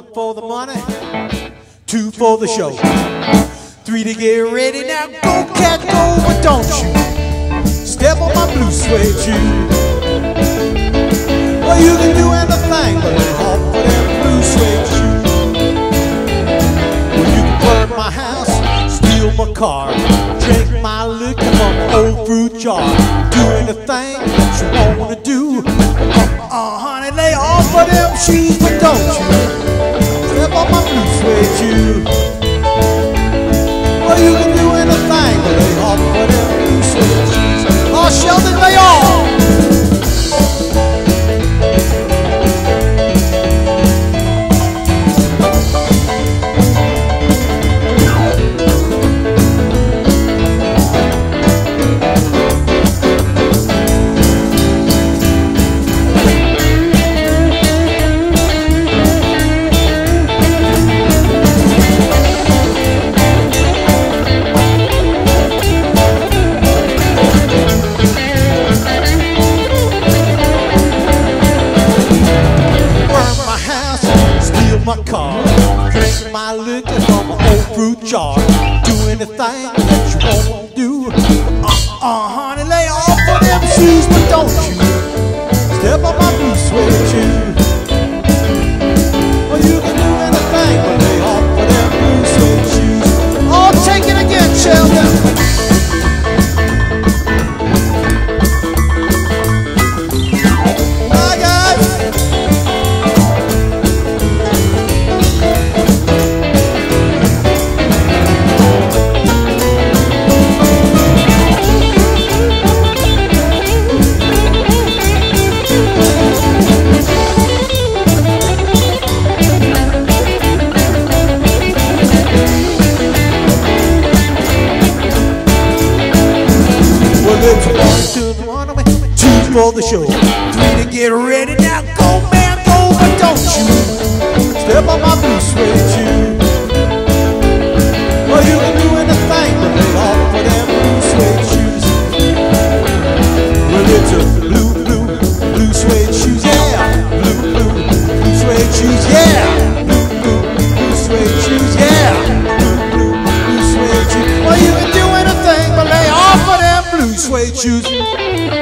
One for the money, two for the show, three to get ready. Now go, cat, go, but don't you step on my blue suede shoe. Well, you can do anything but off for that blue suede shoe. Well, you can burn my house, steal my car, drink my liquor from old fruit jar, do anything that you wanna do. Uh, honey, lay off of them shoes, but don't you my car, drink my liquor from an old fruit jar, do anything that you want to do. Uh, uh, honey, lay off of them shoes, but don't for the show, three to get ready. Now go, man, go, but don't you step on my blue suede shoe. Well, you can do anything, but lay off for them blue suede shoes. Well, it's a blue, blue, blue suede shoes, yeah. Blue, blue, blue suede shoes, yeah. Blue, blue, blue suede shoes, yeah. Blue, blue, blue suede shoes. Well, you can do anything, but lay off for them blue suede shoes.